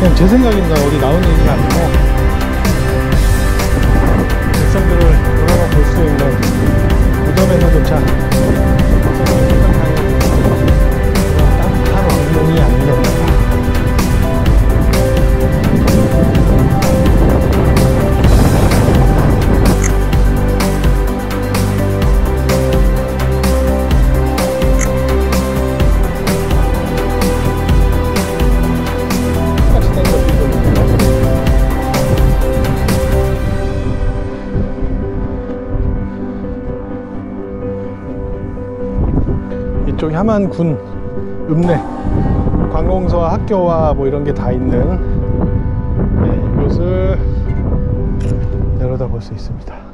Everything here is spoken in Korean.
제 생각입니다. 어디 나온 얘기가 아니고 백성들을 번볼수 있는 무덤에서 도착 이쪽 함안군 읍내 관공서와 학교와 뭐 이런 게 다 있는 네, 이곳을 내려다 볼 수 있습니다.